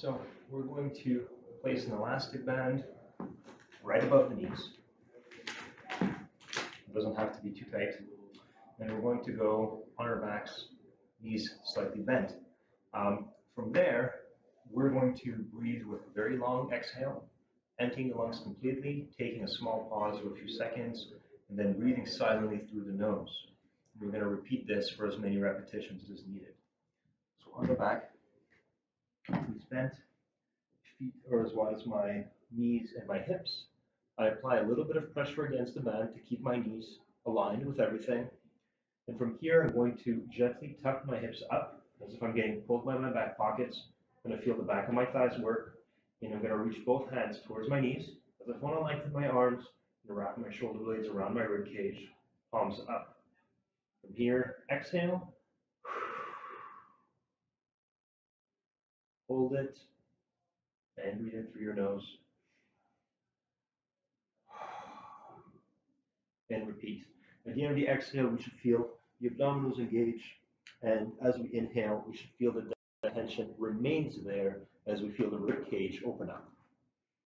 So we're going to place an elastic band right above the knees. It doesn't have to be too tight. And we're going to go on our backs, knees slightly bent. Um, from there, we're going to breathe with a very long exhale, emptying the lungs completely, taking a small pause of a few seconds, and then breathing silently through the nose. We're going to repeat this for as many repetitions as needed. So on the back, bent, feet are as wide as my knees and my hips. I apply a little bit of pressure against the band to keep my knees aligned with everything. And from here, I'm going to gently tuck my hips up as if I'm getting pulled by my back pockets. I'm going to feel the back of my thighs work. And I'm going to reach both hands towards my knees as I want to lengthen my arms and wrap my shoulder blades around my rib cage, palms up. From here, exhale. Hold it and breathe in through your nose. And repeat. At the end of the exhale, we should feel the abdominals engage. And as we inhale, we should feel that the tension remains there as we feel the rib cage open up.